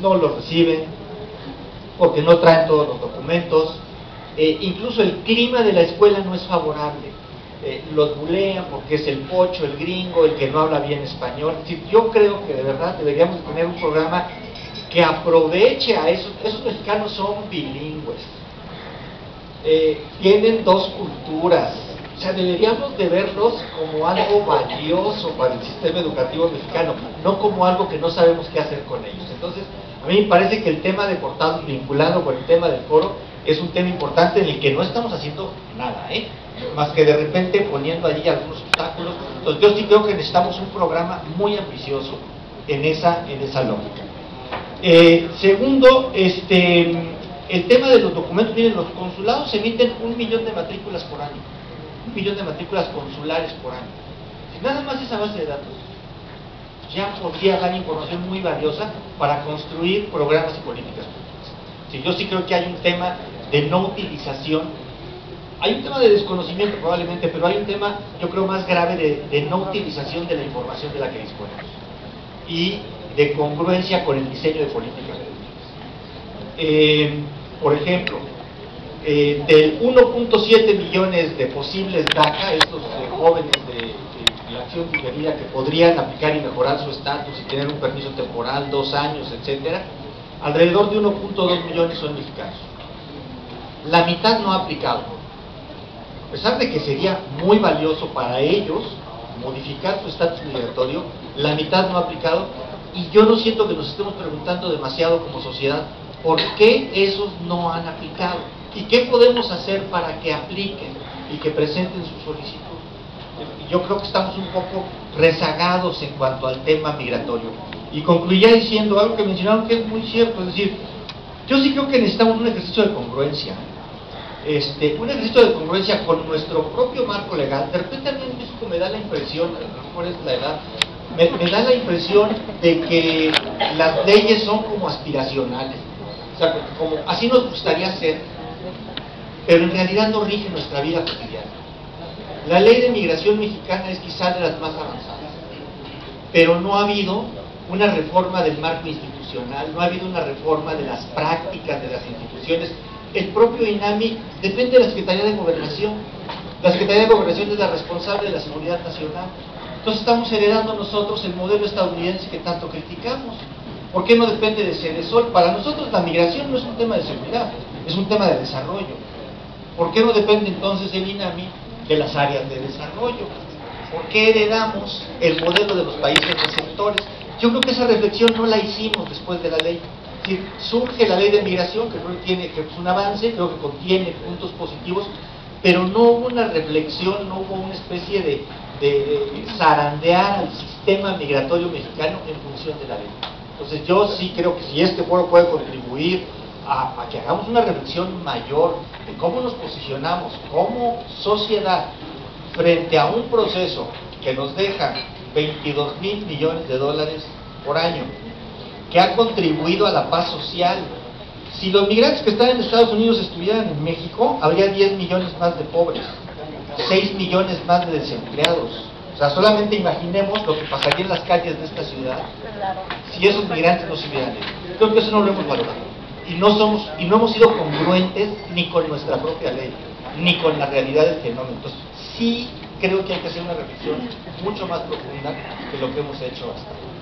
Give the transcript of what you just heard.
no los reciben, porque no traen todos los documentos, eh, incluso el clima de la escuela no es favorable. Eh, los bulean porque es el pocho, el gringo, el que no habla bien español. yo creo que de verdad deberíamos tener un programa que aproveche a esos, esos mexicanos son bilingües, eh, tienen dos culturas, o sea, deberíamos de verlos como algo valioso para el sistema educativo mexicano, no como algo que no sabemos qué hacer con ellos. Entonces, mí me parece que el tema de portados vinculado con el tema del foro es un tema importante en el que no estamos haciendo nada, ¿eh? más que de repente poniendo allí algunos obstáculos. Entonces yo sí creo que necesitamos un programa muy ambicioso en esa, en esa lógica. Eh, segundo, este, el tema de los documentos, miren, los consulados emiten un millón de matrículas por año, un millón de matrículas consulares por año. Nada más esa base de datos, ya podría dar información muy valiosa para construir programas y políticas públicas. yo sí creo que hay un tema de no utilización, hay un tema de desconocimiento probablemente, pero hay un tema, yo creo, más grave de, no utilización de la información de la que disponemos y de congruencia con el diseño de políticas públicas. Eh, por ejemplo, eh, del 1.7 millones de posibles DACA, estos eh, jóvenes de, la acción diferida que podrían aplicar y mejorar su estatus y tener un permiso temporal, dos años, etcétera, alrededor de 1.2 millones son mexicanos. La mitad no ha aplicado. A pesar de que sería muy valioso para ellos modificar su estatus migratorio, la mitad no ha aplicado y yo no siento que nos estemos preguntando demasiado como sociedad por qué esos no han aplicado y qué podemos hacer para que apliquen y que presenten su solicitud. Yo creo que estamos un poco rezagados en cuanto al tema migratorio. Y concluiría diciendo algo que mencionaron que es muy cierto, es decir, yo sí creo que necesitamos un ejercicio de congruencia. Este, un ejercicio de congruencia con nuestro propio marco legal. De repente a mí México me da la impresión, a lo es la edad, me da la impresión de que las leyes son como aspiracionales o sea, como así nos gustaría ser, pero en realidad no rige nuestra vida cotidiana. La ley de migración mexicana es quizá de las más avanzadas, pero no ha habido una reforma del marco institucional, no ha habido una reforma de las prácticas de las instituciones. El propio INAMI depende de la Secretaría de Gobernación. La Secretaría de Gobernación es la responsable de la seguridad nacional. Entonces estamos heredando nosotros el modelo estadounidense que tanto criticamos. ¿Por qué no depende de Ceresol? Para nosotros la migración no es un tema de seguridad, es un tema de desarrollo. ¿Por qué no depende entonces el INAMI de las áreas de desarrollo? ¿Por qué heredamos el modelo de los países receptores? Yo creo que esa reflexión no la hicimos después de la ley. surge la ley de migración, que creo tiene, que es un avance, creo que contiene puntos positivos, pero no hubo una reflexión, no hubo una especie de, de zarandear al sistema migratorio mexicano en función de la ley. Entonces yo sí creo que si este foro puede contribuir a, que hagamos una reflexión mayor de cómo nos posicionamos como sociedad frente a un proceso que nos deja 22 mil millones de dólares por año, que ha contribuido a la paz social. Si los migrantes que están en Estados Unidos estuvieran en México, habría 10 millones más de pobres, 6 millones más de desempleados, o sea, solamente imaginemos lo que pasaría en las calles de esta ciudad si esos migrantes no se hubieran ido. Creo que eso no lo hemos valorado. Y no, somos, y no hemos sido congruentes ni con nuestra propia ley, ni con la realidad del fenómeno. Entonces, sí creo que hay que hacer una reflexión mucho más profunda que lo que hemos hecho hasta ahora.